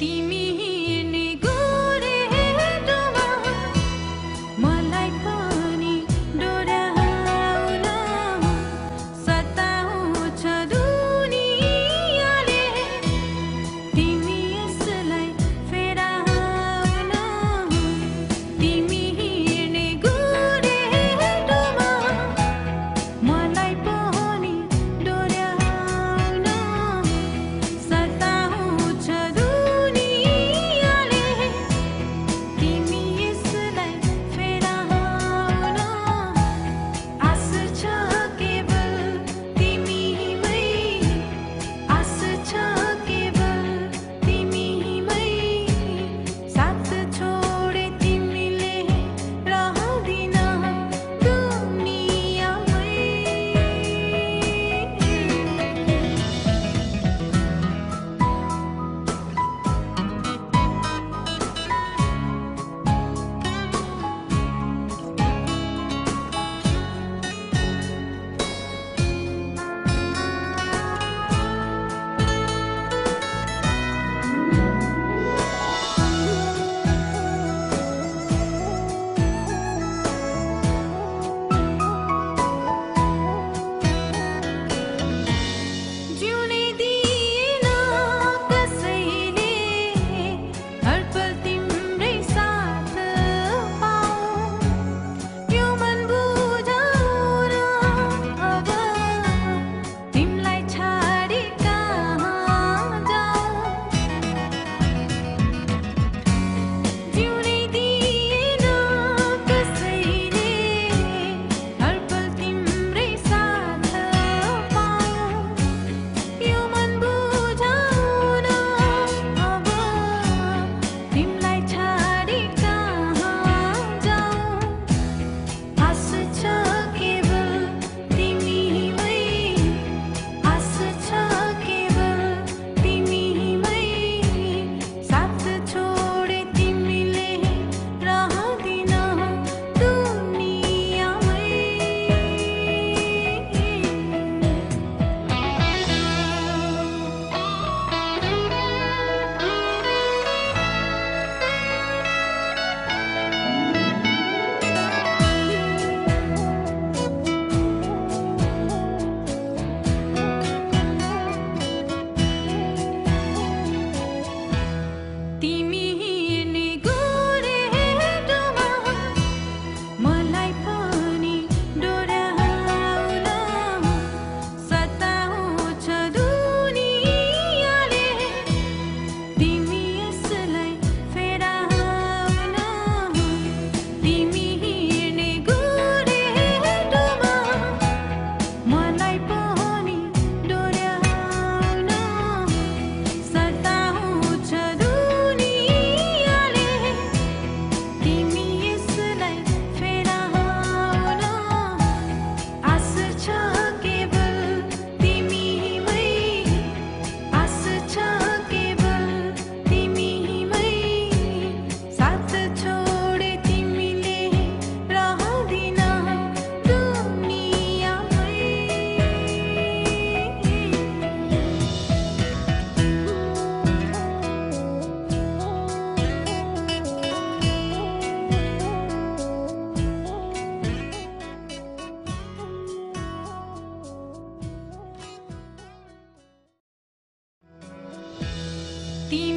तिमी ति